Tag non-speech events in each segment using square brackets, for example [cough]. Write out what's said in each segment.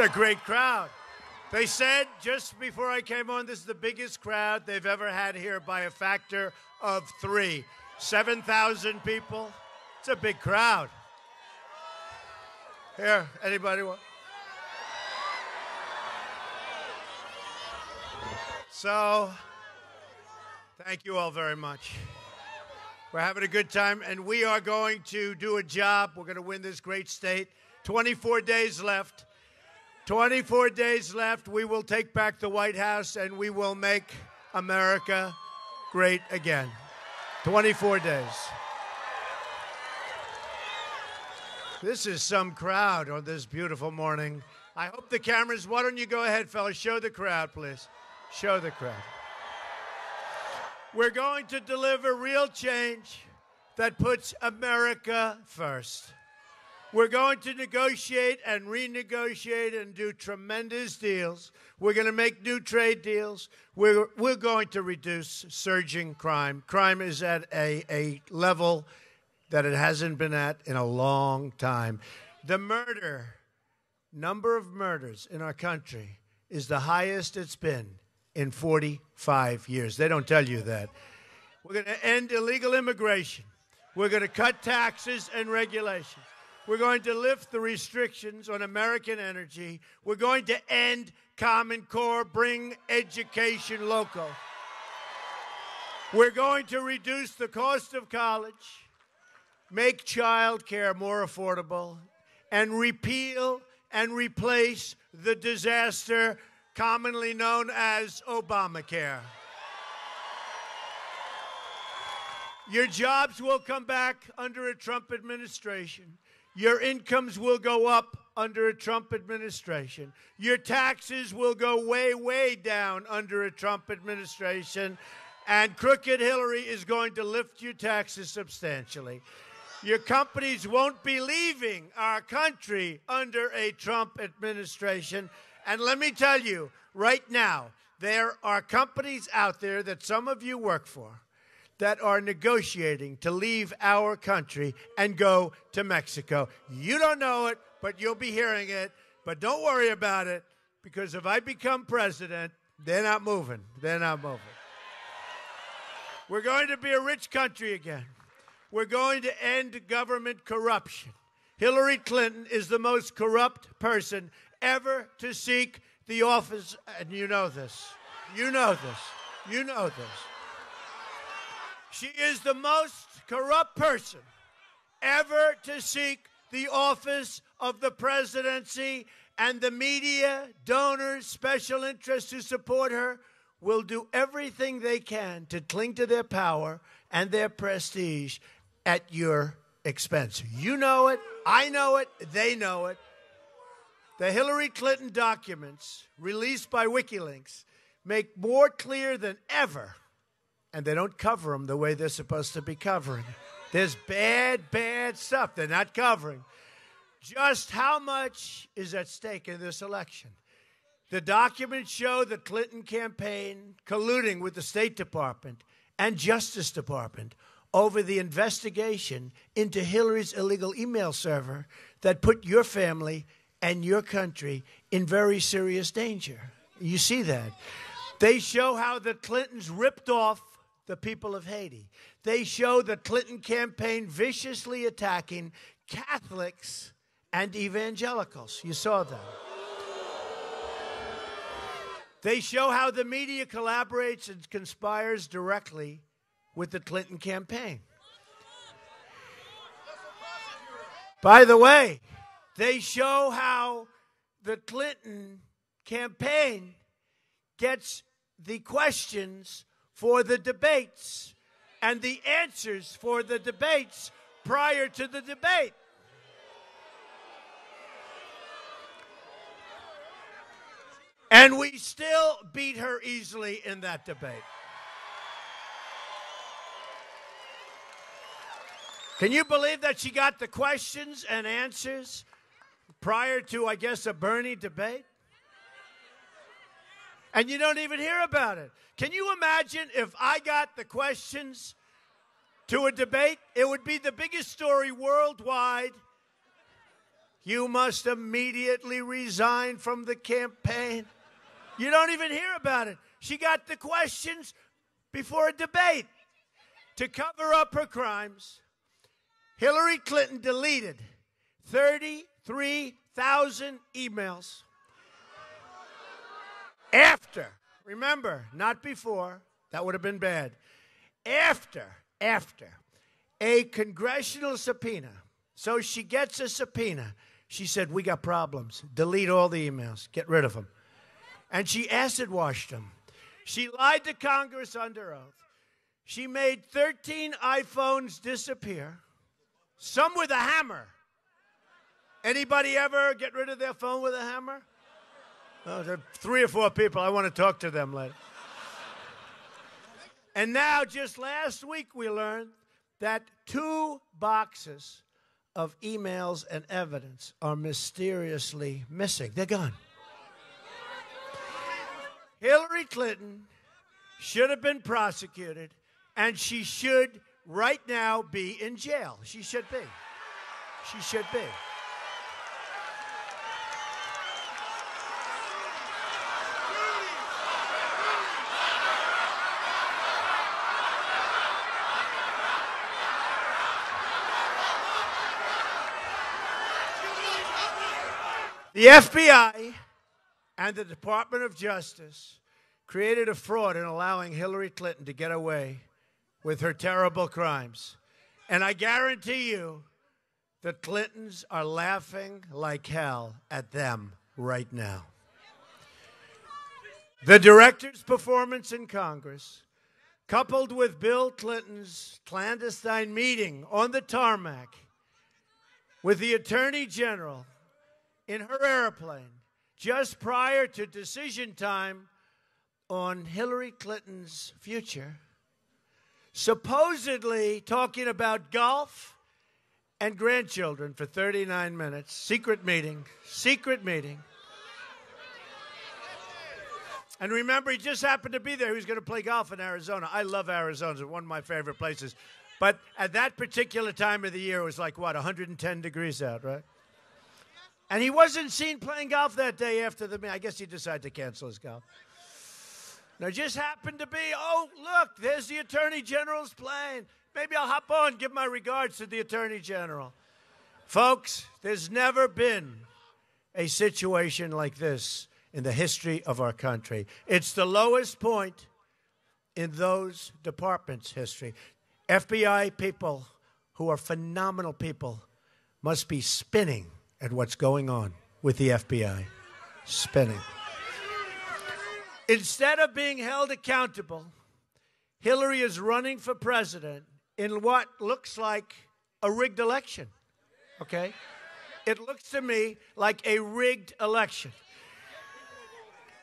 a great crowd. They said just before I came on, this is the biggest crowd they've ever had here by a factor of three. 7,000 people. It's a big crowd. Here, anybody want? So, thank you all very much. We're having a good time, and we are going to do a job. We're going to win this great state. 24 days left. 24 days left. We will take back the White House, and we will make America great again. 24 days. This is some crowd on this beautiful morning. I hope the cameras, why don't you go ahead, fellas? Show the crowd, please. Show the crowd. We're going to deliver real change that puts America first. We're going to negotiate and renegotiate and do tremendous deals. We're going to make new trade deals. We're, we're going to reduce surging crime. Crime is at a, a level that it hasn't been at in a long time. The murder, number of murders in our country is the highest it's been in 45 years. They don't tell you that. We're going to end illegal immigration. We're going to cut taxes and regulations. We're going to lift the restrictions on American energy. We're going to end Common Core, bring education local. We're going to reduce the cost of college, make child care more affordable, and repeal and replace the disaster commonly known as Obamacare. Your jobs will come back under a Trump administration. Your incomes will go up under a Trump administration. Your taxes will go way, way down under a Trump administration. And crooked Hillary is going to lift your taxes substantially. Your companies won't be leaving our country under a Trump administration. And let me tell you, right now, there are companies out there that some of you work for that are negotiating to leave our country and go to Mexico. You don't know it, but you'll be hearing it. But don't worry about it because if I become president, they're not moving. They're not moving. We're going to be a rich country again. We're going to end government corruption. Hillary Clinton is the most corrupt person ever to seek the office, and you know this. You know this. You know this. She is the most corrupt person ever to seek the office of the presidency, and the media, donors, special interests who support her will do everything they can to cling to their power and their prestige at your expense. You know it, I know it, they know it. The Hillary Clinton documents released by WikiLeaks make more clear than ever and they don't cover them the way they're supposed to be covering. There's bad, bad stuff they're not covering. Just how much is at stake in this election? The documents show the Clinton campaign colluding with the State Department and Justice Department over the investigation into Hillary's illegal email server that put your family and your country in very serious danger. You see that. They show how the Clintons ripped off the people of Haiti. They show the Clinton campaign viciously attacking Catholics and evangelicals. You saw that. They show how the media collaborates and conspires directly with the Clinton campaign. By the way, they show how the Clinton campaign gets the questions for the debates and the answers for the debates prior to the debate. And we still beat her easily in that debate. Can you believe that she got the questions and answers prior to, I guess, a Bernie debate? And you don't even hear about it. Can you imagine if I got the questions to a debate? It would be the biggest story worldwide. You must immediately resign from the campaign. You don't even hear about it. She got the questions before a debate. To cover up her crimes, Hillary Clinton deleted 33,000 emails after, remember, not before, that would have been bad. After, after a congressional subpoena. So she gets a subpoena. She said, We got problems. Delete all the emails, get rid of them. And she acid washed them. She lied to Congress under oath. She made 13 iPhones disappear, some with a hammer. Anybody ever get rid of their phone with a hammer? There are three or four people. I want to talk to them later. and now, just last week, we learned that two boxes of emails and evidence are mysteriously missing. They're gone. Hillary Clinton should have been prosecuted, and she should right now be in jail. She should be. She should be. The FBI and the Department of Justice created a fraud in allowing Hillary Clinton to get away with her terrible crimes. And I guarantee you, the Clintons are laughing like hell at them right now. The director's performance in Congress, coupled with Bill Clinton's clandestine meeting on the tarmac with the Attorney General in her airplane just prior to decision time on Hillary Clinton's future, supposedly talking about golf and grandchildren for 39 minutes. Secret meeting, secret meeting. And remember, he just happened to be there. He was going to play golf in Arizona. I love Arizona, it's one of my favorite places. But at that particular time of the year, it was like, what, 110 degrees out, right? And he wasn't seen playing golf that day after the. I guess he decided to cancel his golf. Now, just happened to be, oh, look, there's the Attorney General's plane. Maybe I'll hop on, give my regards to the Attorney General. Folks, there's never been a situation like this in the history of our country. It's the lowest point in those departments' history. FBI people who are phenomenal people must be spinning at what's going on with the FBI. Spinning. Instead of being held accountable, Hillary is running for president in what looks like a rigged election. Okay? It looks to me like a rigged election.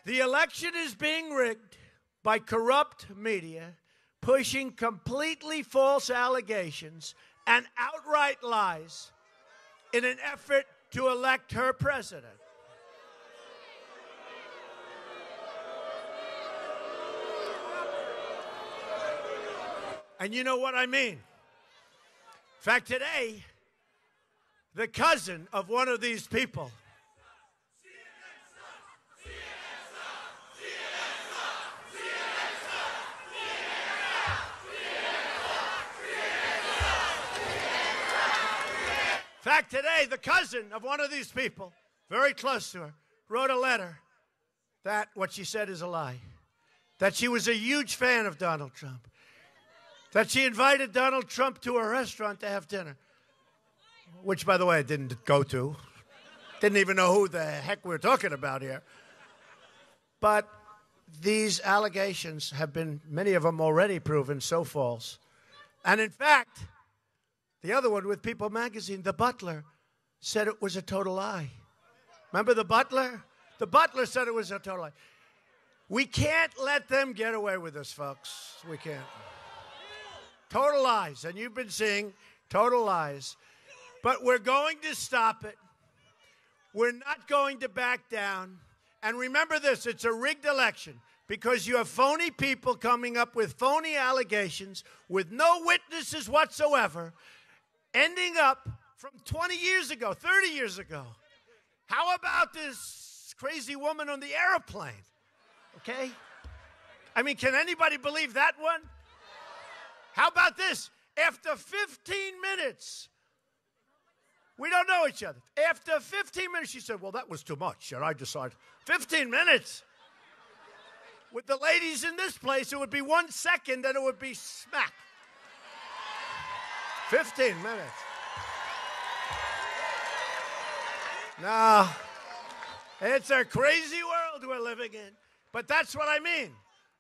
The election is being rigged by corrupt media pushing completely false allegations and outright lies in an effort to elect her president. And you know what I mean? In fact, today, the cousin of one of these people fact, today, the cousin of one of these people, very close to her, wrote a letter that what she said is a lie. That she was a huge fan of Donald Trump. That she invited Donald Trump to a restaurant to have dinner. Which, by the way, I didn't go to. Didn't even know who the heck we we're talking about here. But these allegations have been, many of them already proven so false. And in fact, the other one with People magazine, the butler said it was a total lie. Remember the butler? The butler said it was a total lie. We can't let them get away with this, folks. We can't. Total lies. And you've been seeing total lies. But we're going to stop it. We're not going to back down. And remember this it's a rigged election because you have phony people coming up with phony allegations with no witnesses whatsoever ending up from 20 years ago, 30 years ago? How about this crazy woman on the airplane? Okay? I mean, can anybody believe that one? How about this? After 15 minutes, we don't know each other. After 15 minutes, she said, Well, that was too much. And I decided, 15 minutes? With the ladies in this place, it would be one second and it would be smack. 15 minutes. No, it's a crazy world we're living in. But that's what I mean.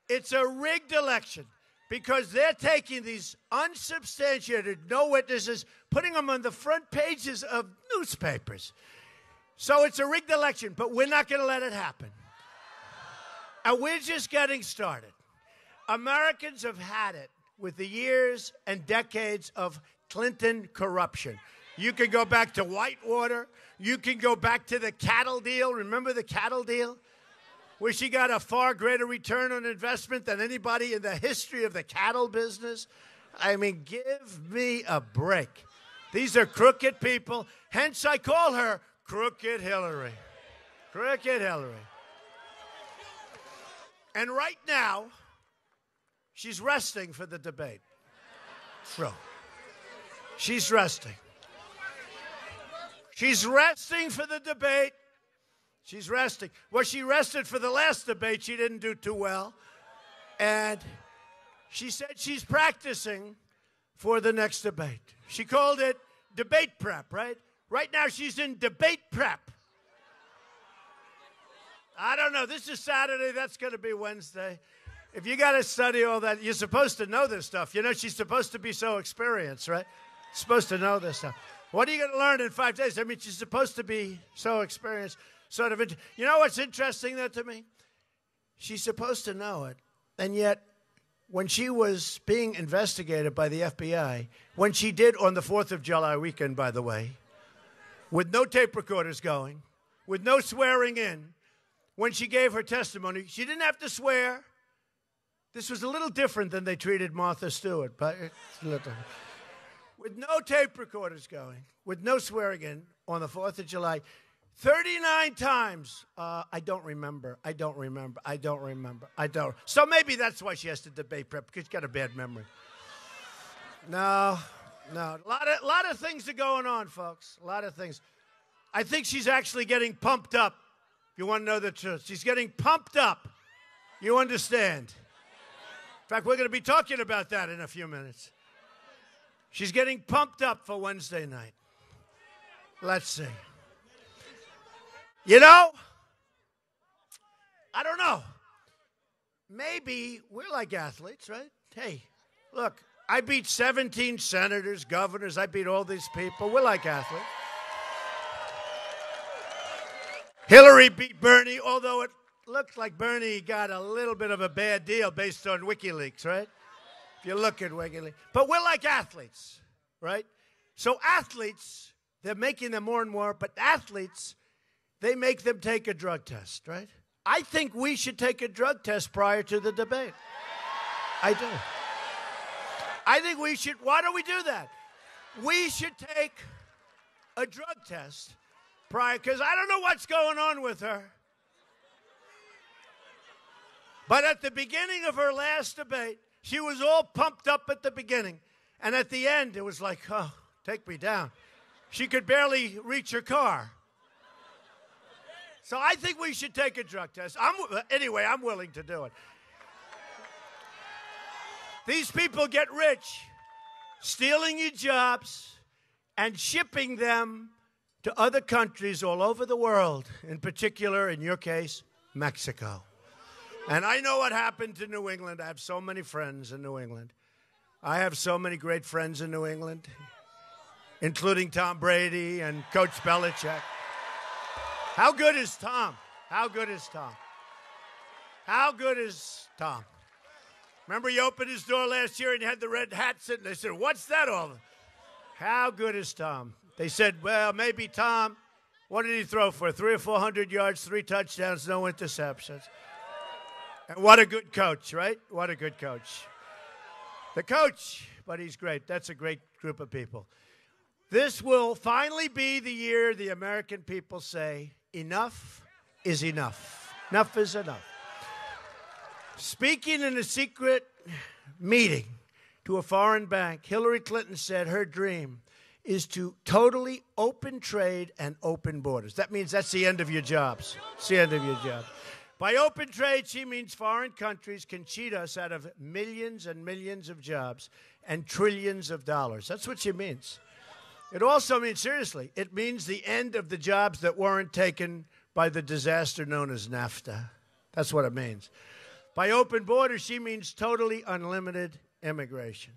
It's a rigged election because they're taking these unsubstantiated, no witnesses, putting them on the front pages of newspapers. So it's a rigged election, but we're not going to let it happen. And we're just getting started. Americans have had it with the years and decades of Clinton corruption. You can go back to Whitewater. You can go back to the cattle deal. Remember the cattle deal? Where she got a far greater return on investment than anybody in the history of the cattle business. I mean, give me a break. These are crooked people. Hence, I call her Crooked Hillary. Crooked Hillary. And right now, she's resting for the debate. True. She's resting. She's resting for the debate. She's resting. Well, she rested for the last debate. She didn't do too well. And she said she's practicing for the next debate. She called it debate prep, right? Right now, she's in debate prep. I don't know. This is Saturday. That's going to be Wednesday. If you got to study all that, you're supposed to know this stuff. You know, she's supposed to be so experienced, right? Supposed to know this stuff. What are you going to learn in five days? I mean, she's supposed to be so experienced, sort of. You know what's interesting, though, to me? She's supposed to know it. And yet, when she was being investigated by the FBI, when she did on the 4th of July weekend, by the way, with no tape recorders going, with no swearing in, when she gave her testimony, she didn't have to swear. This was a little different than they treated Martha Stewart, but it's a little with no tape recorders going, with no swearing in on the 4th of July. 39 times. Uh, I don't remember. I don't remember. I don't remember. I don't. So maybe that's why she has to debate prep because she's got a bad memory. No, no. A lot of, lot of things are going on, folks. A lot of things. I think she's actually getting pumped up. If you want to know the truth, she's getting pumped up. You understand? In fact, we're going to be talking about that in a few minutes. She's getting pumped up for Wednesday night. Let's see. You know, I don't know. Maybe we're like athletes, right? Hey, look, I beat 17 senators, governors, I beat all these people. We're like athletes. Hillary beat Bernie, although it looked like Bernie got a little bit of a bad deal based on WikiLeaks, right? If you look at regularly. But we're like athletes, right? So athletes, they're making them more and more, but athletes, they make them take a drug test, right? I think we should take a drug test prior to the debate. I do. I think we should. Why don't we do that? We should take a drug test prior, because I don't know what's going on with her. But at the beginning of her last debate, she was all pumped up at the beginning. And at the end, it was like, oh, take me down. She could barely reach her car. So I think we should take a drug test. I'm, uh, anyway, I'm willing to do it. These people get rich stealing your jobs and shipping them to other countries all over the world, in particular, in your case, Mexico. And I know what happened to New England. I have so many friends in New England. I have so many great friends in New England, including Tom Brady and Coach Belichick. How good is Tom? How good is Tom? How good is Tom? Remember, he opened his door last year and had the red hat sitting. They said, What's that all? How good is Tom? They said, Well, maybe Tom. What did he throw for? Three or four hundred yards, three touchdowns, no interceptions. And what a good coach, right? What a good coach. The coach, but he's great. That's a great group of people. This will finally be the year the American people say, enough is enough. Enough is enough. Speaking in a secret meeting to a foreign bank, Hillary Clinton said her dream is to totally open trade and open borders. That means that's the end of your jobs. It's the end of your job. By open trade, she means foreign countries can cheat us out of millions and millions of jobs and trillions of dollars. That's what she means. It also means, seriously, it means the end of the jobs that weren't taken by the disaster known as NAFTA. That's what it means. By open borders, she means totally unlimited immigration.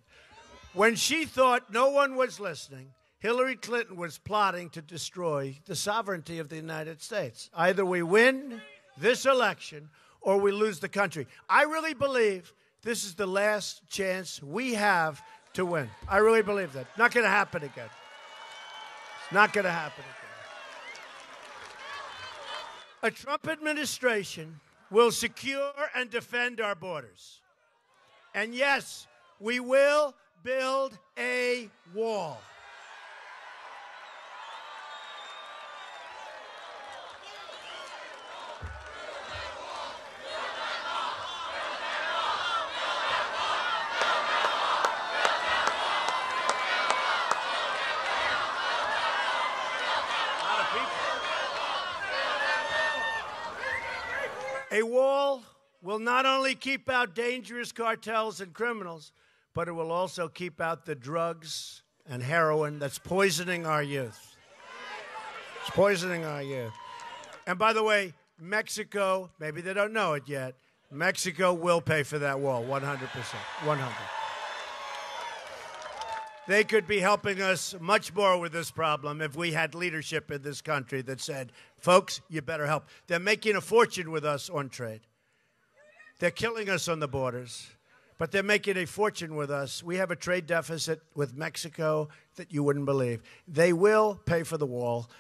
When she thought no one was listening, Hillary Clinton was plotting to destroy the sovereignty of the United States. Either we win this election or we lose the country. I really believe this is the last chance we have to win. I really believe that. Not going to happen again. It's not going to happen again. A Trump administration will secure and defend our borders. And yes, we will build a wall. Will not only keep out dangerous cartels and criminals, but it will also keep out the drugs and heroin that's poisoning our youth. It's poisoning our youth. And by the way, Mexico, maybe they don't know it yet, Mexico will pay for that wall 100%. 100. They could be helping us much more with this problem if we had leadership in this country that said, folks, you better help. They're making a fortune with us on trade. They're killing us on the borders, but they're making a fortune with us. We have a trade deficit with Mexico that you wouldn't believe. They will pay for the wall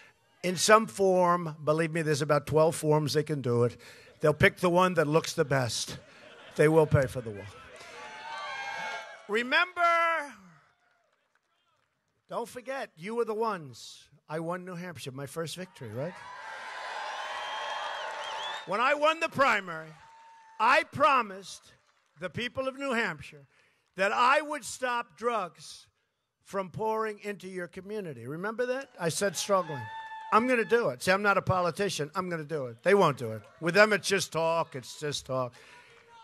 in some form. Believe me, there's about 12 forms they can do it. They'll pick the one that looks the best. They will pay for the wall. Remember don't forget, you were the ones. I won New Hampshire, my first victory, right? When I won the primary, I promised the people of New Hampshire that I would stop drugs from pouring into your community. Remember that? I said struggling. I'm going to do it. See, I'm not a politician. I'm going to do it. They won't do it. With them, it's just talk. It's just talk.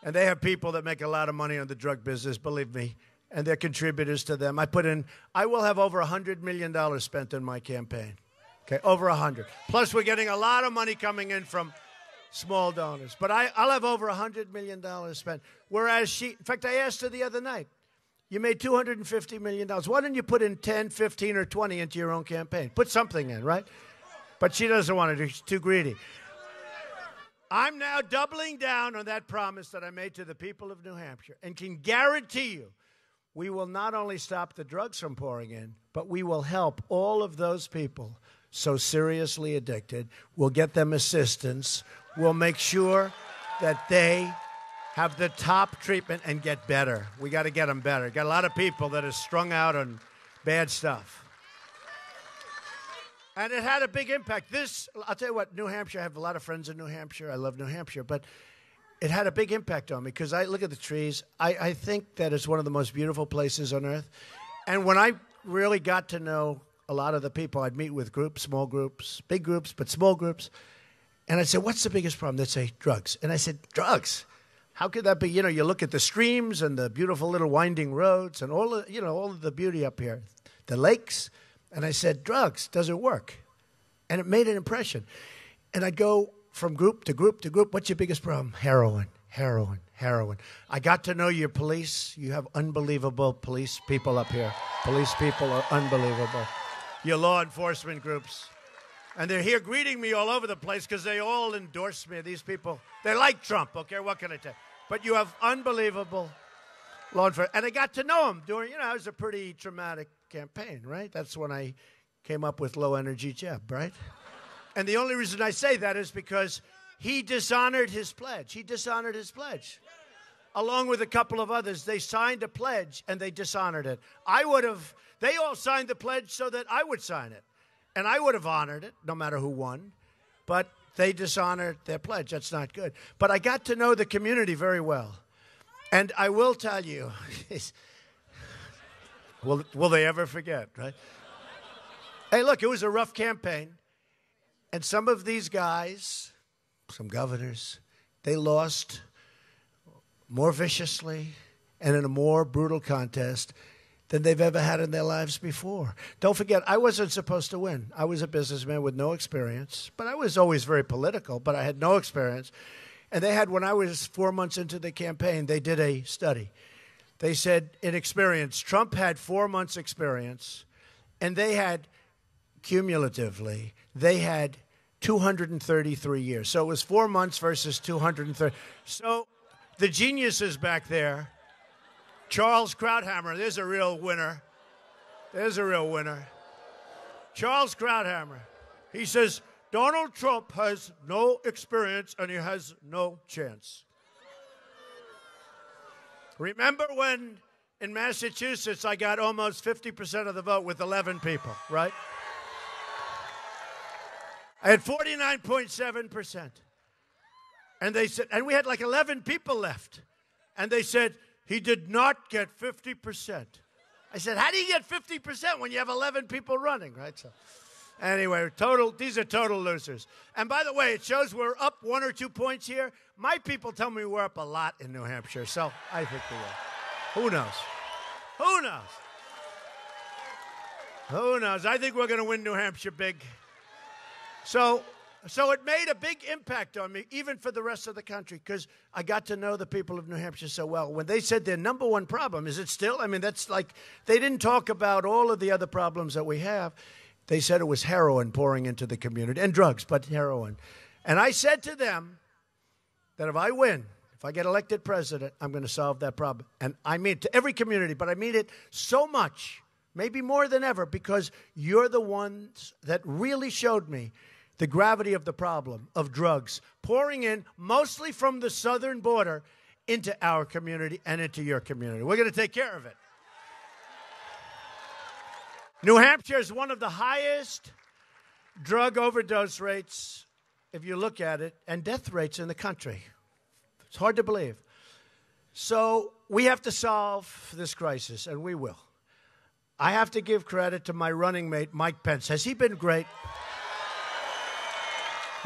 And they have people that make a lot of money on the drug business, believe me and they're contributors to them. I put in, I will have over $100 million spent in my campaign. Okay, over 100. Plus, we're getting a lot of money coming in from small donors. But I, I'll have over $100 million spent. Whereas she, in fact, I asked her the other night, you made $250 million. Why don't you put in 10, 15, or 20 into your own campaign? Put something in, right? But she doesn't want to. She's too greedy. I'm now doubling down on that promise that I made to the people of New Hampshire and can guarantee you we will not only stop the drugs from pouring in, but we will help all of those people so seriously addicted. We'll get them assistance. We'll make sure that they have the top treatment and get better. We got to get them better. Got a lot of people that are strung out on bad stuff. And it had a big impact. This, I'll tell you what, New Hampshire, I have a lot of friends in New Hampshire. I love New Hampshire. But it had a big impact on me because I look at the trees. I, I think that it's one of the most beautiful places on earth. And when I really got to know a lot of the people, I'd meet with groups, small groups, big groups, but small groups. And I said, What's the biggest problem? They'd say, Drugs. And I said, Drugs? How could that be? You know, you look at the streams and the beautiful little winding roads and all the, you know, all of the beauty up here, the lakes. And I said, Drugs, does it work? And it made an impression. And I'd go, from group to group to group. What's your biggest problem? Heroin, heroin, heroin. I got to know your police. You have unbelievable police people up here. Police people are unbelievable. Your law enforcement groups. And they're here greeting me all over the place because they all endorse me. These people, they like Trump, okay? What can I tell you? But you have unbelievable law enforcement. And I got to know him during, you know, it was a pretty traumatic campaign, right? That's when I came up with low energy Jeb, right? And the only reason I say that is because he dishonored his pledge. He dishonored his pledge. along with a couple of others, they signed a pledge and they dishonored it. I would have, they all signed the pledge so that I would sign it. And I would have honored it, no matter who won. But they dishonored their pledge. That's not good. But I got to know the community very well. And I will tell you, [laughs] will, will they ever forget, right? hey, look, it was a rough campaign. And some of these guys, some governors, they lost more viciously and in a more brutal contest than they've ever had in their lives before. Don't forget, I wasn't supposed to win. I was a businessman with no experience, but I was always very political, but I had no experience. And they had, when I was four months into the campaign, they did a study. They said, in experience, Trump had four months' experience, and they had, cumulatively, they had 233 years. So it was four months versus 230. So the geniuses back there, Charles Krauthammer, there's a real winner. There's a real winner. Charles Krauthammer. He says, Donald Trump has no experience and he has no chance. Remember when in Massachusetts I got almost 50% of the vote with 11 people, right? I had 49.7%. And they said, and we had like 11 people left. And they said, he did not get 50%. I said, how do you get 50% when you have 11 people running, right? So, anyway, total, these are total losers. And by the way, it shows we're up one or two points here. My people tell me we're up a lot in New Hampshire, so I think we will. Who knows? Who knows? Who knows? I think we're going to win New Hampshire big. So so it made a big impact on me, even for the rest of the country, because I got to know the people of New Hampshire so well. When they said their number one problem, is it still? I mean, that's like, they didn't talk about all of the other problems that we have. They said it was heroin pouring into the community and drugs, but heroin. And I said to them that if I win, if I get elected president, I'm going to solve that problem. And I mean it to every community, but I mean it so much, maybe more than ever, because you're the ones that really showed me the gravity of the problem of drugs pouring in mostly from the southern border into our community and into your community. We're going to take care of it. New Hampshire is one of the highest drug overdose rates, if you look at it, and death rates in the country. It's hard to believe. So we have to solve this crisis, and we will. I have to give credit to my running mate, Mike Pence. Has he been great?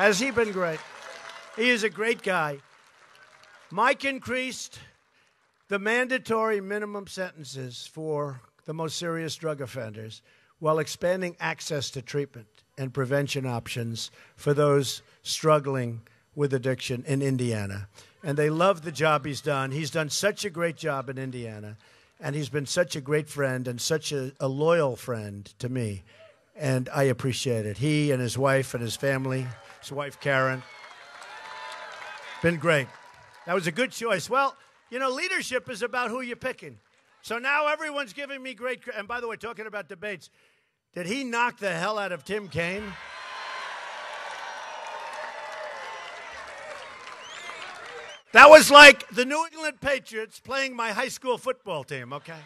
Has he been great? He is a great guy. Mike increased the mandatory minimum sentences for the most serious drug offenders while expanding access to treatment and prevention options for those struggling with addiction in Indiana. And they love the job he's done. He's done such a great job in Indiana, and he's been such a great friend and such a, a loyal friend to me. And I appreciate it. He and his wife and his family his wife Karen. Been great. That was a good choice. Well, you know, leadership is about who you're picking. So now everyone's giving me great. And by the way, talking about debates, did he knock the hell out of Tim Kaine? That was like the New England Patriots playing my high school football team, okay?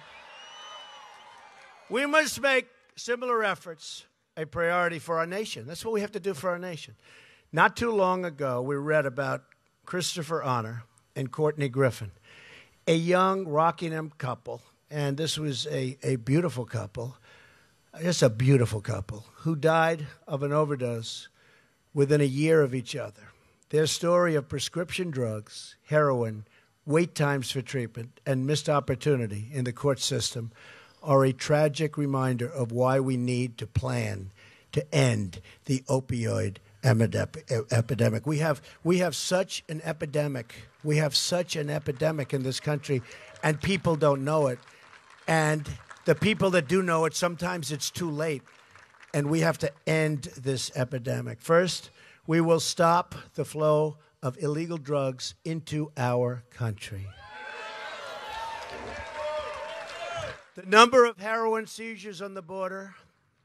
We must make similar efforts a priority for our nation. That's what we have to do for our nation. Not too long ago, we read about Christopher Honor and Courtney Griffin, a young Rockingham couple, and this was a, a beautiful couple, just a beautiful couple, who died of an overdose within a year of each other. Their story of prescription drugs, heroin, wait times for treatment, and missed opportunity in the court system are a tragic reminder of why we need to plan to end the opioid epidemic. We have we have such an epidemic. We have such an epidemic in this country, and people don't know it. And the people that do know it, sometimes it's too late, and we have to end this epidemic. First, we will stop the flow of illegal drugs into our country. The number of heroin seizures on the border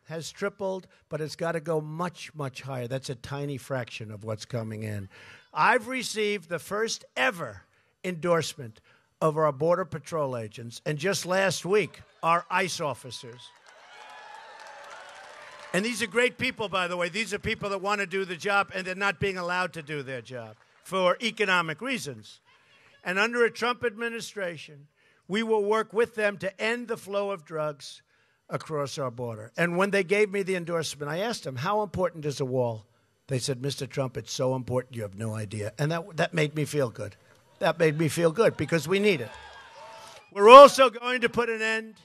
has tripled, but it's got to go much, much higher. That's a tiny fraction of what's coming in. I've received the first ever endorsement of our Border Patrol agents, and just last week, our ICE officers. And these are great people, by the way. These are people that want to do the job and they're not being allowed to do their job for economic reasons. And under a Trump administration, we will work with them to end the flow of drugs across our border. And when they gave me the endorsement, I asked them, How important is a wall? They said, Mr. Trump, it's so important you have no idea. And that, that made me feel good. That made me feel good because we need it. We're also going to put an end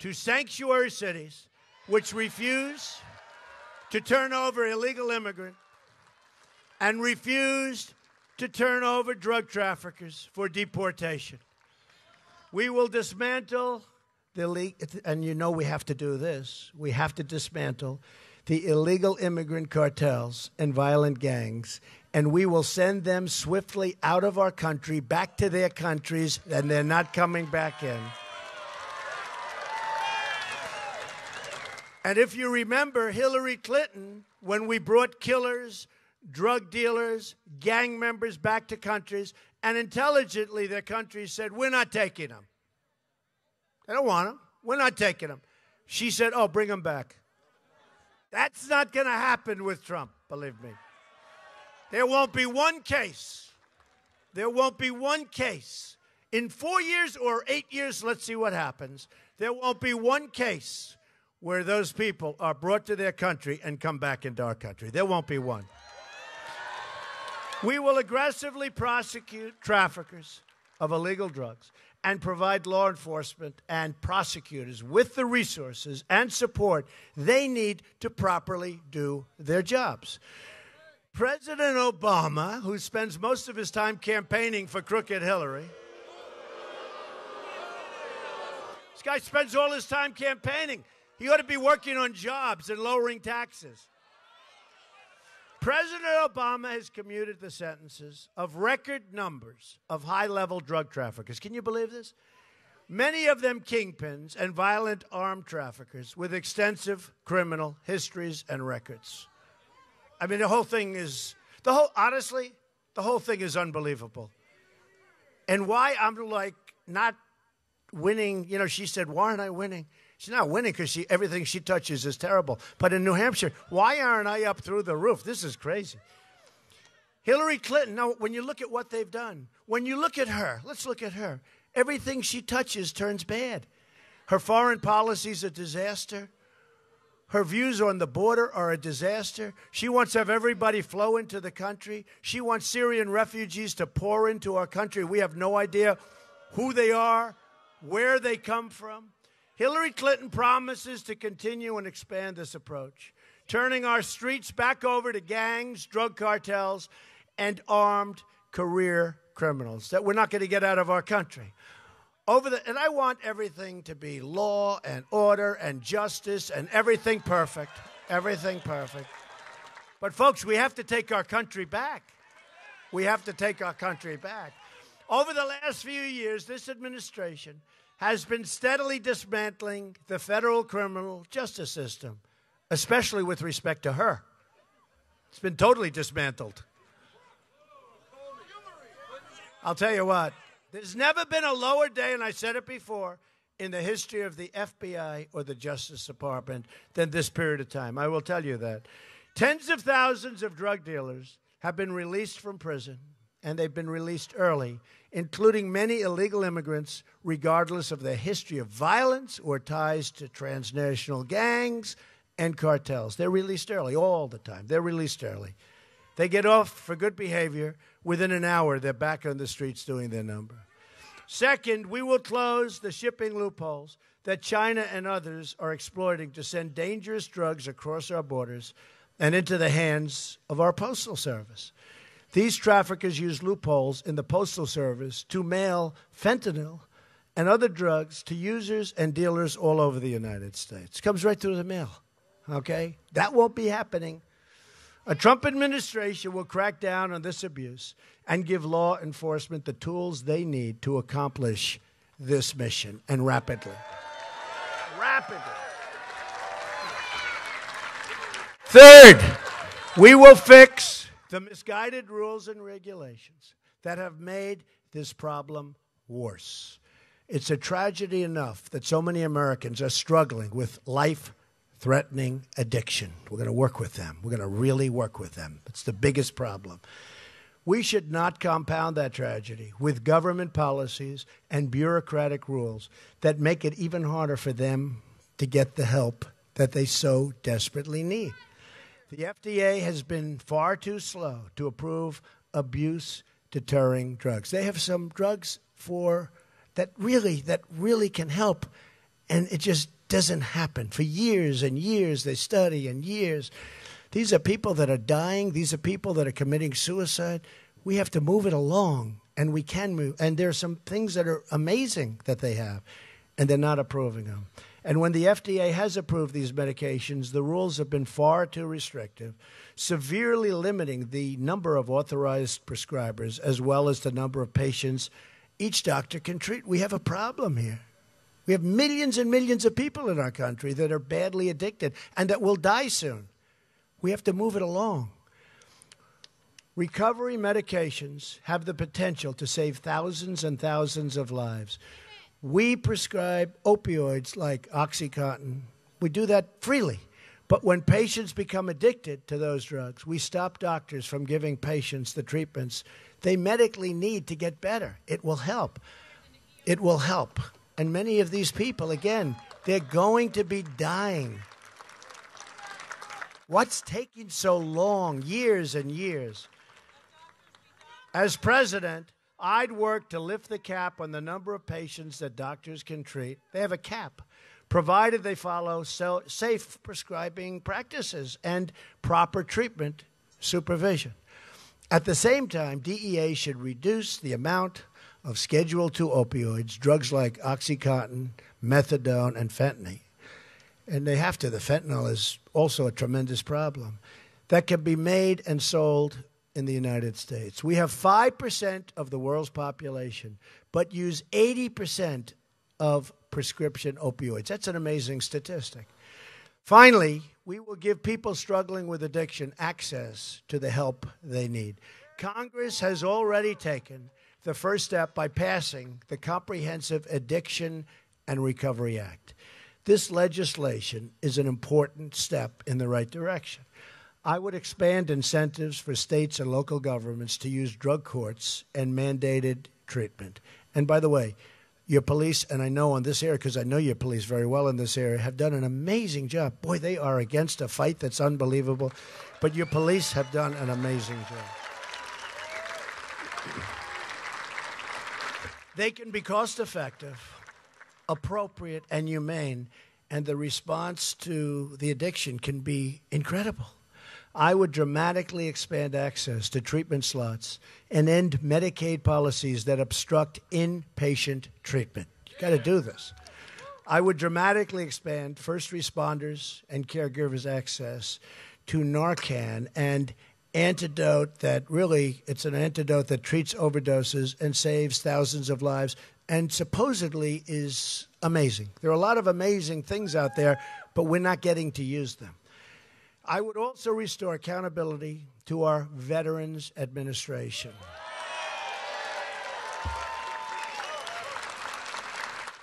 to sanctuary cities which refuse to turn over illegal immigrants and refused to turn over drug traffickers for deportation. We will dismantle the and you know we have to do this. We have to dismantle the illegal immigrant cartels and violent gangs, and we will send them swiftly out of our country back to their countries, and they're not coming back in. And if you remember Hillary Clinton, when we brought killers, drug dealers, gang members back to countries, and intelligently their country said, We're not taking them. They don't want them. We're not taking them. She said, Oh, bring them back. That's not going to happen with Trump, believe me. There won't be one case. There won't be one case. In four years or eight years, let's see what happens. There won't be one case where those people are brought to their country and come back into our country. There won't be one. We will aggressively prosecute traffickers of illegal drugs and provide law enforcement and prosecutors with the resources and support they need to properly do their jobs. President Obama, who spends most of his time campaigning for crooked Hillary, this guy spends all his time campaigning. He ought to be working on jobs and lowering taxes. President Obama has commuted the sentences of record numbers of high level drug traffickers. Can you believe this? Many of them kingpins and violent armed traffickers with extensive criminal histories and records. I mean, the whole thing is, the whole, honestly, the whole thing is unbelievable. And why I'm like not winning, you know, she said, why aren't I winning? She's not winning because she everything she touches is terrible. But in New Hampshire, why aren't I up through the roof? This is crazy. Hillary Clinton, now when you look at what they've done, when you look at her, let's look at her. Everything she touches turns bad. Her foreign policy is a disaster. Her views on the border are a disaster. She wants to have everybody flow into the country. She wants Syrian refugees to pour into our country. We have no idea who they are, where they come from. Hillary Clinton promises to continue and expand this approach, turning our streets back over to gangs, drug cartels, and armed career criminals that we're not going to get out of our country. Over the, and I want everything to be law and order and justice and everything perfect. Everything perfect. But, folks, we have to take our country back. We have to take our country back. Over the last few years, this administration has been steadily dismantling the federal criminal justice system, especially with respect to her. It's been totally dismantled. I'll tell you what, there's never been a lower day, and I said it before, in the history of the FBI or the Justice Department than this period of time. I will tell you that. Tens of thousands of drug dealers have been released from prison, and they've been released early including many illegal immigrants, regardless of their history of violence or ties to transnational gangs and cartels. They're released early all the time. They're released early. They get off for good behavior. Within an hour, they're back on the streets doing their number. Second, we will close the shipping loopholes that China and others are exploiting to send dangerous drugs across our borders and into the hands of our postal service. These traffickers use loopholes in the Postal Service to mail fentanyl and other drugs to users and dealers all over the United States. Comes right through the mail. Okay? That won't be happening. A Trump administration will crack down on this abuse and give law enforcement the tools they need to accomplish this mission and rapidly. Rapidly. Third, we will fix the misguided rules and regulations that have made this problem worse. It's a tragedy enough that so many Americans are struggling with life threatening addiction. We're going to work with them. We're going to really work with them. It's the biggest problem. We should not compound that tragedy with government policies and bureaucratic rules that make it even harder for them to get the help that they so desperately need. The FDA has been far too slow to approve abuse deterring drugs. They have some drugs for that really that really can help and it just doesn't happen. For years and years they study and years these are people that are dying. These are people that are committing suicide. We have to move it along, and we can move. And there are some things that are amazing that they have, and they're not approving them. And when the FDA has approved these medications, the rules have been far too restrictive, severely limiting the number of authorized prescribers as well as the number of patients each doctor can treat. We have a problem here. We have millions and millions of people in our country that are badly addicted and that will die soon. We have to move it along. Recovery medications have the potential to save thousands and thousands of lives. We prescribe opioids like Oxycontin. We do that freely. But when patients become addicted to those drugs, we stop doctors from giving patients the treatments they medically need to get better. It will help. It will help. And many of these people, again, they're going to be dying. What's taking so long, years and years? As president, I'd work to lift the cap on the number of patients that doctors can treat. They have a cap, provided they follow safe prescribing practices and proper treatment supervision. At the same time, DEA should reduce the amount of Schedule II opioids, drugs like Oxycontin, methadone, and fentanyl. And they have to. The fentanyl is also a tremendous problem that can be made and sold in the United States. We have 5% of the world's population, but use 80% of prescription opioids. That's an amazing statistic. Finally, we will give people struggling with addiction access to the help they need. Congress has already taken the first step by passing the Comprehensive Addiction and Recovery Act. This legislation is an important step in the right direction. I would expand incentives for states and local governments to use drug courts and mandated treatment. And by the way, your police, and I know on this area, because I know your police very well in this area, have done an amazing job. Boy, they are against a fight that's unbelievable, but your police have done an amazing job. They can be cost effective, appropriate, and humane, and the response to the addiction can be incredible. I would dramatically expand access to treatment slots and end Medicaid policies that obstruct inpatient treatment. You got to do this. I would dramatically expand first responders and caregivers' access to Narcan and antidote that really it's an antidote that treats overdoses and saves thousands of lives and supposedly is amazing. There are a lot of amazing things out there, but we're not getting to use them. I would also restore accountability to our Veterans Administration.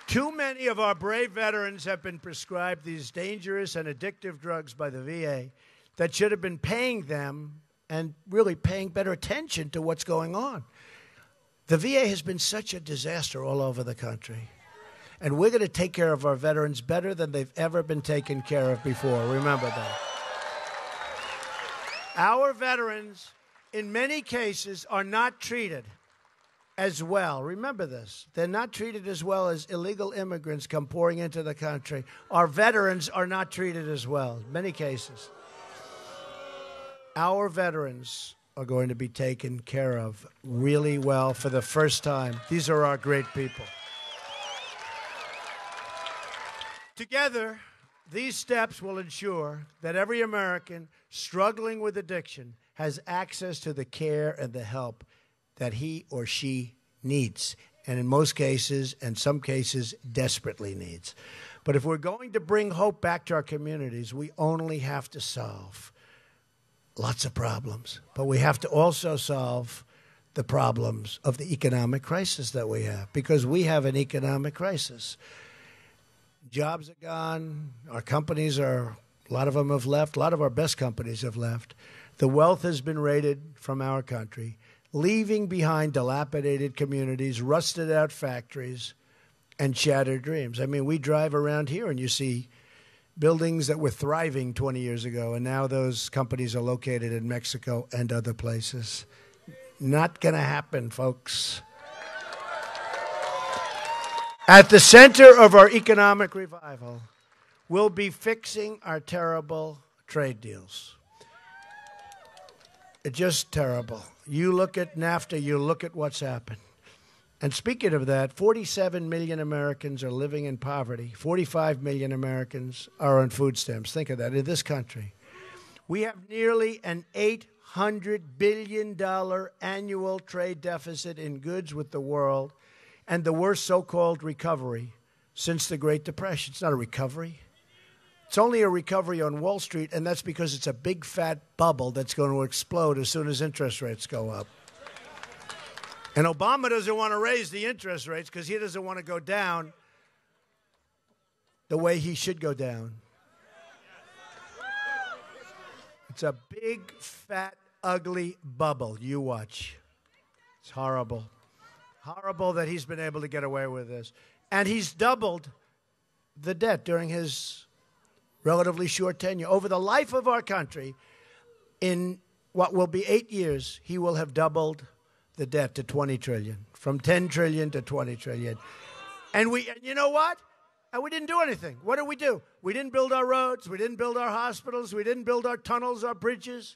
Too many of our brave veterans have been prescribed these dangerous and addictive drugs by the VA that should have been paying them and really paying better attention to what's going on. The VA has been such a disaster all over the country. And we're going to take care of our veterans better than they've ever been taken care of before. Remember that. Our veterans, in many cases, are not treated as well. Remember this. They're not treated as well as illegal immigrants come pouring into the country. Our veterans are not treated as well, in many cases. Our veterans are going to be taken care of really well for the first time. These are our great people. Together, these steps will ensure that every American struggling with addiction has access to the care and the help that he or she needs, and in most cases, and some cases, desperately needs. But if we're going to bring hope back to our communities, we only have to solve lots of problems, but we have to also solve the problems of the economic crisis that we have because we have an economic crisis. Jobs are gone, our companies are, a lot of them have left, a lot of our best companies have left. The wealth has been raided from our country, leaving behind dilapidated communities, rusted out factories, and shattered dreams. I mean, we drive around here and you see buildings that were thriving 20 years ago, and now those companies are located in Mexico and other places. Not going to happen, folks. At the center of our economic revival will be fixing our terrible trade deals. Just terrible. You look at NAFTA, you look at what's happened. And speaking of that, 47 million Americans are living in poverty. 45 million Americans are on food stamps. Think of that in this country. We have nearly an $800 billion annual trade deficit in goods with the world and the worst so called recovery since the Great Depression. It's not a recovery. It's only a recovery on Wall Street, and that's because it's a big fat bubble that's going to explode as soon as interest rates go up. And Obama doesn't want to raise the interest rates because he doesn't want to go down the way he should go down. It's a big, fat, ugly bubble. You watch. It's horrible. Horrible that he's been able to get away with this. And he's doubled the debt during his relatively short tenure. Over the life of our country, in what will be eight years, he will have doubled the debt to 20 trillion, from 10 trillion to 20 trillion. And we, and you know what? And we didn't do anything. What did we do? We didn't build our roads. We didn't build our hospitals. We didn't build our tunnels, our bridges.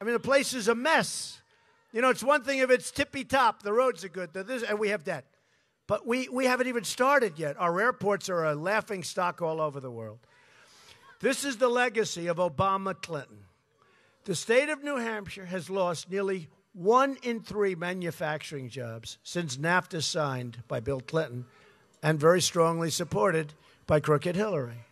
I mean, the place is a mess. You know, it's one thing if it's tippy top, the roads are good, this, and we have debt. But we, we haven't even started yet. Our airports are a laughing stock all over the world. This is the legacy of Obama Clinton. The state of New Hampshire has lost nearly one in three manufacturing jobs since NAFTA signed by Bill Clinton and very strongly supported by Crooked Hillary.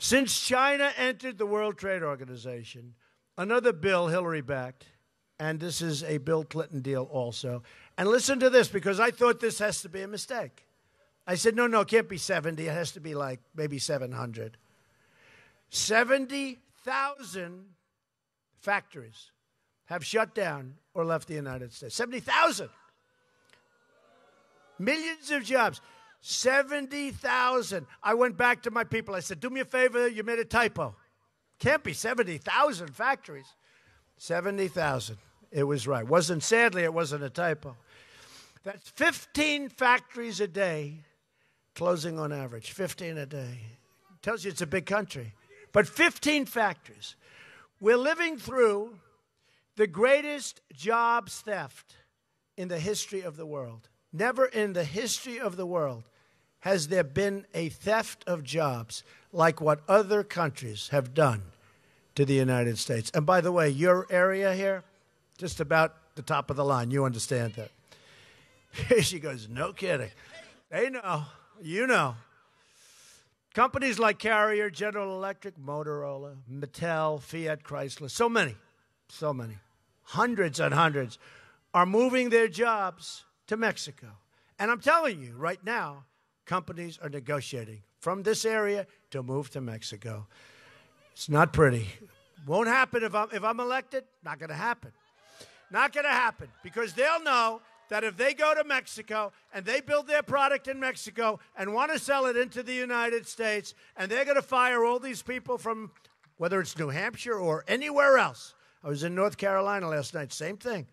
Since China entered the World Trade Organization, another bill Hillary backed, and this is a Bill Clinton deal also. And listen to this because I thought this has to be a mistake. I said, no, no, it can't be 70. It has to be like maybe 700. 70,000 factories have shut down or left the United States. 70,000. Millions of jobs. 70,000. I went back to my people. I said, Do me a favor, you made a typo. Can't be 70,000 factories. 70,000. It was right. Wasn't sadly it wasn't a typo. That's 15 factories a day closing on average. 15 a day. Tells you it's a big country. But 15 factories. We're living through the greatest jobs theft in the history of the world. Never in the history of the world has there been a theft of jobs like what other countries have done to the United States. And by the way, your area here, just about the top of the line. You understand that. [laughs] she goes, No kidding. They know. You know. Companies like Carrier, General Electric, Motorola, Mattel, Fiat, Chrysler, so many so many, hundreds and hundreds, are moving their jobs to Mexico. And I'm telling you, right now, companies are negotiating from this area to move to Mexico. It's not pretty. Won't happen if I'm, if I'm elected. Not going to happen. Not going to happen because they'll know that if they go to Mexico and they build their product in Mexico and want to sell it into the United States, and they're going to fire all these people from whether it's New Hampshire or anywhere else, I was in North Carolina last night, same thing.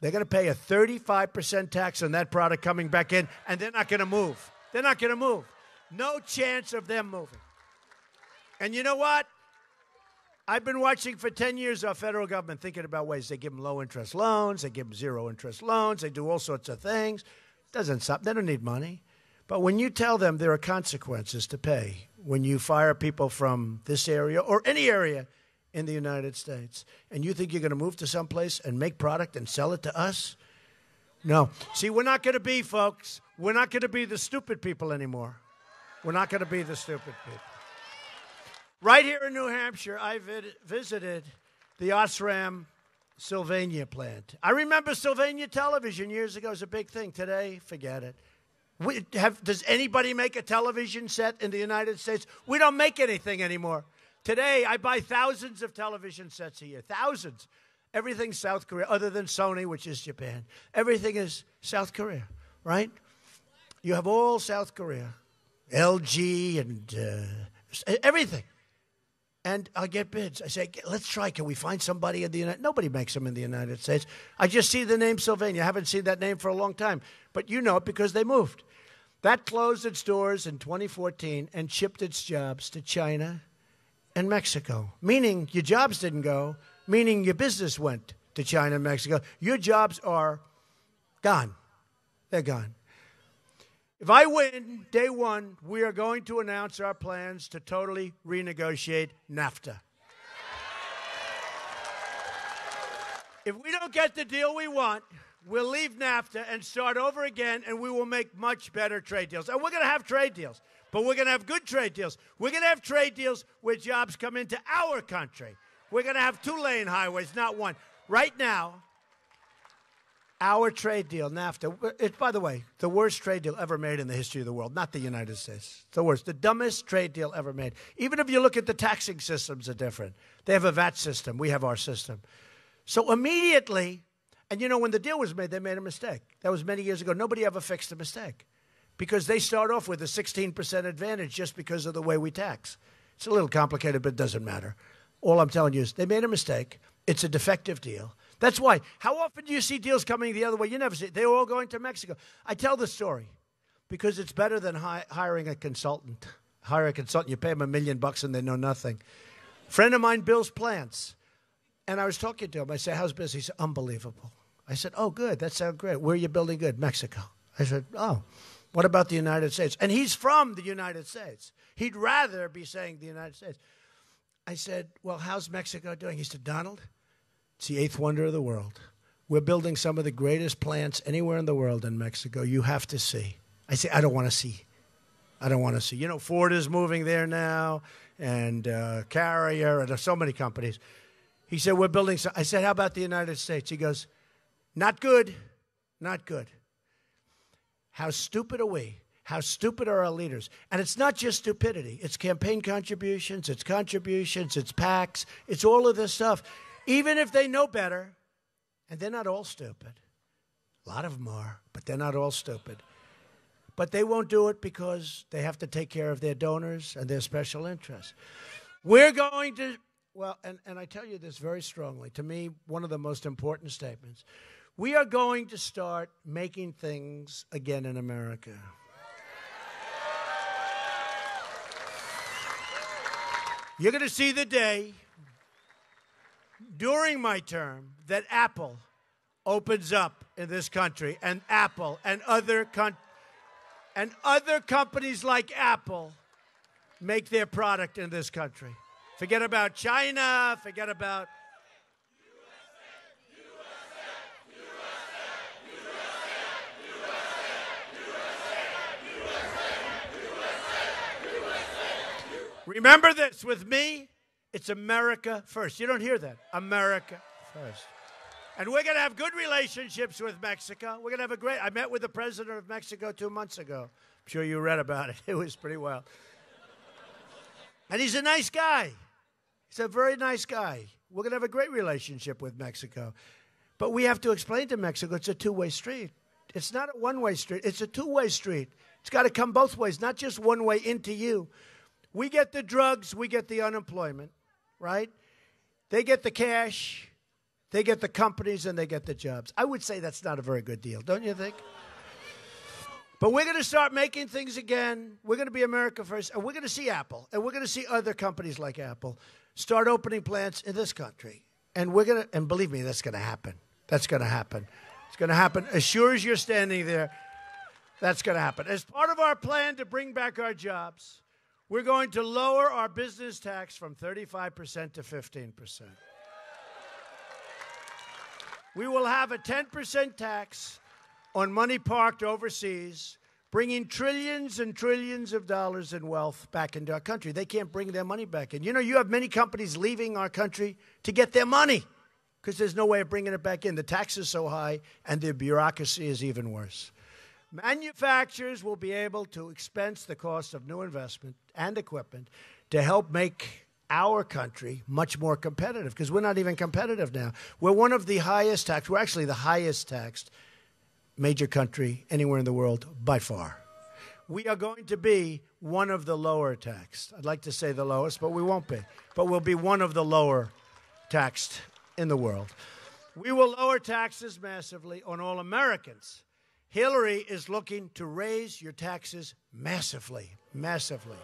They're going to pay a 35% tax on that product coming back in, and they're not going to move. They're not going to move. No chance of them moving. And you know what? I've been watching for 10 years our federal government thinking about ways they give them low interest loans, they give them zero interest loans, they do all sorts of things. Doesn't stop. They don't need money. But when you tell them there are consequences to pay when you fire people from this area or any area in the United States. And you think you're going to move to some place and make product and sell it to us? No. See, we're not going to be, folks, we're not going to be the stupid people anymore. We're not going to be the stupid people. Right here in New Hampshire, I vid- visited the Osram Sylvania plant. I remember Sylvania television years ago was a big thing. Today, forget it. We have, does anybody make a television set in the United States? We don't make anything anymore. Today, I buy thousands of television sets a year. Thousands. Everything's South Korea, other than Sony, which is Japan. Everything is South Korea, right? You have all South Korea, LG and uh, everything. And I get bids. I say, let's try. Can we find somebody in the United Nobody makes them in the United States. I just see the name Sylvania. I haven't seen that name for a long time. But you know it because they moved. That closed its doors in 2014 and shipped its jobs to China and Mexico, meaning your jobs didn't go, meaning your business went to China and Mexico. Your jobs are gone. They're gone. If I win day one, we are going to announce our plans to totally renegotiate NAFTA. If we don't get the deal we want, we'll leave NAFTA and start over again, and we will make much better trade deals. And we're going to have trade deals, but we're going to have good trade deals. We're going to have trade deals where jobs come into our country. We're going to have two lane highways, not one. Right now, our trade deal, NAFTA, it's, by the way, the worst trade deal ever made in the history of the world, not the United States. It's the worst, the dumbest trade deal ever made. Even if you look at the taxing systems are different. They have a VAT system, we have our system. So immediately, and you know, when the deal was made, they made a mistake. That was many years ago. Nobody ever fixed the mistake because they start off with a 16% advantage just because of the way we tax. It's a little complicated, but it doesn't matter. All I'm telling you is they made a mistake. It's a defective deal. That's why. How often do you see deals coming the other way? You never see. It. They're all going to Mexico. I tell the story because it's better than hi- hiring a consultant. Hire a consultant, you pay them a million bucks and they know nothing. Friend of mine builds plants. And I was talking to him. I said, How's business? He said, Unbelievable. I said, Oh, good. That sounds great. Where are you building good? Mexico. I said, Oh, what about the United States? And he's from the United States. He'd rather be saying the United States. I said, Well, how's Mexico doing? He said, Donald, it's the eighth wonder of the world. We're building some of the greatest plants anywhere in the world in Mexico. You have to see. I say, I don't want to see. I don't want to see. You know, Ford is moving there now, and uh, Carrier, and so many companies. He said, We're building some. I said, How about the United States? He goes, Not good. Not good. How stupid are we? How stupid are our leaders? And it's not just stupidity, it's campaign contributions, it's contributions, it's PACs, it's all of this stuff. Even if they know better, and they're not all stupid. A lot of them are, but they're not all stupid. But they won't do it because they have to take care of their donors and their special interests. We're going to well, and, and I tell you this very strongly. To me, one of the most important statements. We are going to start making things again in America. You're going to see the day during my term that Apple opens up in this country and Apple and other con- and other companies like Apple make their product in this country. Forget about China, forget about. Remember this with me, it's America first. You don't hear that. America first. And we're going to have good relationships with Mexico. We're going to have a great. I met with the president of Mexico two months ago. I'm sure you read about it. [laughs] It was pretty well. And he's a nice guy. He's a very nice guy. We're going to have a great relationship with Mexico. But we have to explain to Mexico it's a two way street. It's not a one way street, it's a two way street. It's got to come both ways, not just one way into you. We get the drugs, we get the unemployment, right? They get the cash, they get the companies, and they get the jobs. I would say that's not a very good deal, don't you think? But we're going to start making things again. We're going to be America first, and we're going to see Apple, and we're going to see other companies like Apple start opening plants in this country. And we're going to, and believe me, that's going to happen. That's going to happen. It's going to happen. As sure as you're standing there, that's going to happen. As part of our plan to bring back our jobs, we're going to lower our business tax from 35% to 15%. We will have a 10% tax on money parked overseas bringing trillions and trillions of dollars in wealth back into our country. They can't bring their money back in. You know, you have many companies leaving our country to get their money because there's no way of bringing it back in. The tax is so high, and the bureaucracy is even worse. Manufacturers will be able to expense the cost of new investment and equipment to help make our country much more competitive because we're not even competitive now. We're one of the highest taxed, we're actually the highest taxed major country anywhere in the world by far. We are going to be one of the lower taxed. I'd like to say the lowest, but we won't be. But we'll be one of the lower taxed in the world. We will lower taxes massively on all Americans. Hillary is looking to raise your taxes massively, massively.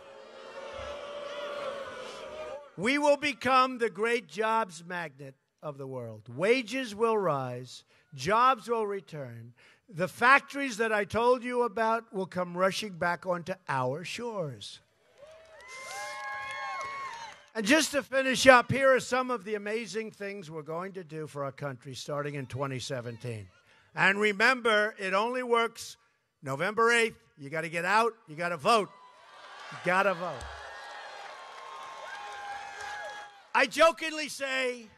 We will become the great jobs magnet of the world. Wages will rise, jobs will return. The factories that I told you about will come rushing back onto our shores. And just to finish up, here are some of the amazing things we're going to do for our country starting in 2017. And remember, it only works November 8th. You got to get out, you got to vote. You got to vote. I jokingly say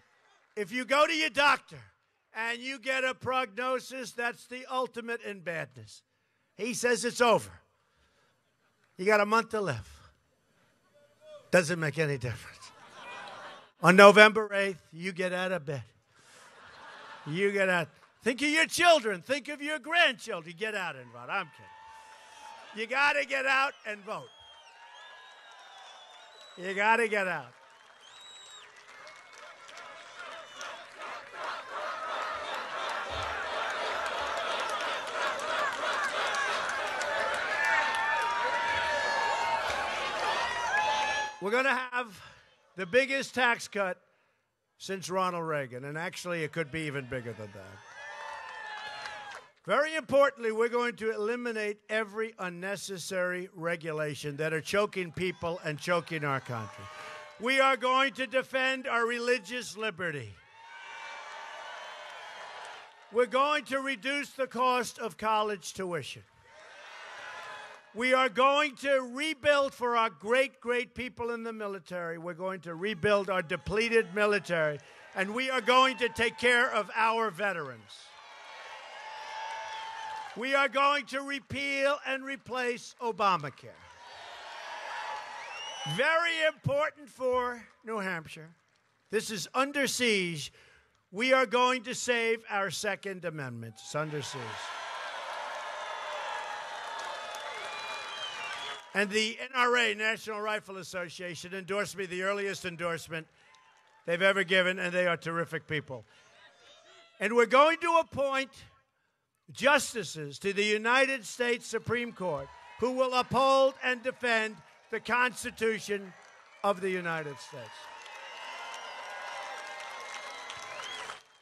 if you go to your doctor and you get a prognosis that's the ultimate in badness, he says it's over. You got a month to live. Doesn't make any difference. On November 8th, you get out of bed. You get out. Think of your children. Think of your grandchildren. Get out and vote. I'm kidding. You got to get out and vote. You got to get out. We're going to have the biggest tax cut since Ronald Reagan, and actually, it could be even bigger than that. Very importantly, we're going to eliminate every unnecessary regulation that are choking people and choking our country. We are going to defend our religious liberty. We're going to reduce the cost of college tuition. We are going to rebuild for our great, great people in the military. We're going to rebuild our depleted military. And we are going to take care of our veterans. We are going to repeal and replace Obamacare. Very important for New Hampshire. This is under siege. We are going to save our Second Amendment. It's under siege. And the NRA, National Rifle Association, endorsed me, the earliest endorsement they've ever given, and they are terrific people. And we're going to appoint justices to the United States Supreme Court who will uphold and defend the Constitution of the United States.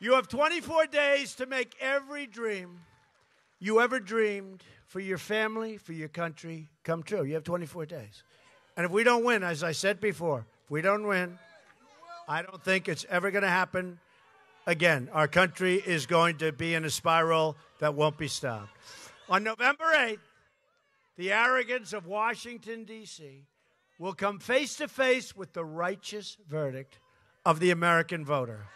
You have 24 days to make every dream you ever dreamed for your family, for your country, come true. You have 24 days. And if we don't win, as I said before, if we don't win, I don't think it's ever going to happen again. Our country is going to be in a spiral that won't be stopped. On November 8th, the arrogance of Washington, D.C. will come face to face with the righteous verdict of the American voter.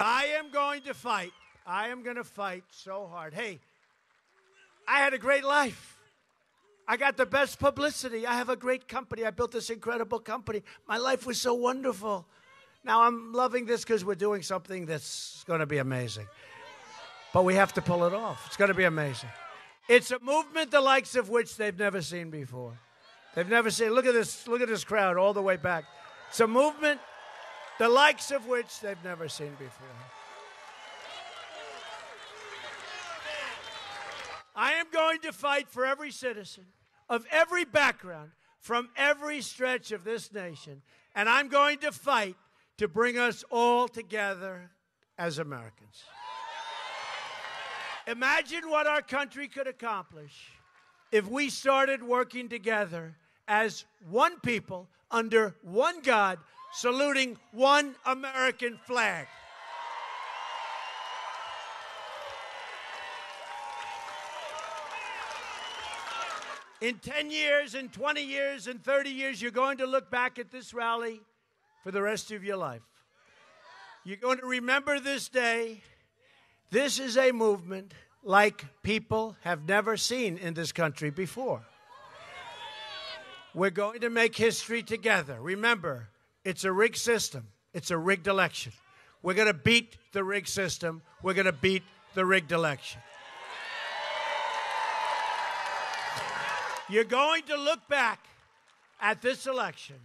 I am going to fight. I am going to fight so hard. Hey, I had a great life. I got the best publicity. I have a great company. I built this incredible company. My life was so wonderful. Now, I'm loving this because we're doing something that's going to be amazing. But we have to pull it off. It's going to be amazing. It's a movement the likes of which they've never seen before. They've never seen. Look at this. Look at this crowd all the way back. It's a movement the likes of which they've never seen before. I am going to fight for every citizen of every background from every stretch of this nation, and I'm going to fight to bring us all together as Americans. Imagine what our country could accomplish if we started working together as one people under one God, saluting one American flag. In 10 years, in 20 years, in 30 years, you're going to look back at this rally for the rest of your life. You're going to remember this day. This is a movement like people have never seen in this country before. We're going to make history together. Remember, it's a rigged system, it's a rigged election. We're going to beat the rigged system, we're going to beat the rigged election. You're going to look back at this election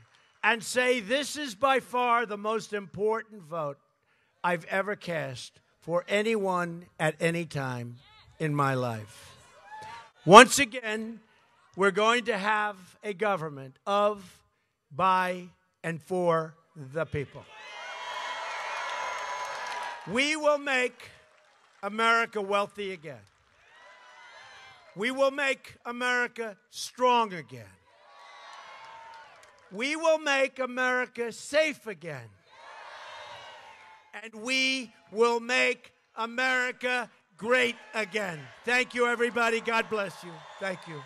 and say, This is by far the most important vote I've ever cast for anyone at any time in my life. Once again, we're going to have a government of, by, and for the people. We will make America wealthy again. We will make America strong again. We will make America safe again. And we will make America great again. Thank you, everybody. God bless you. Thank you.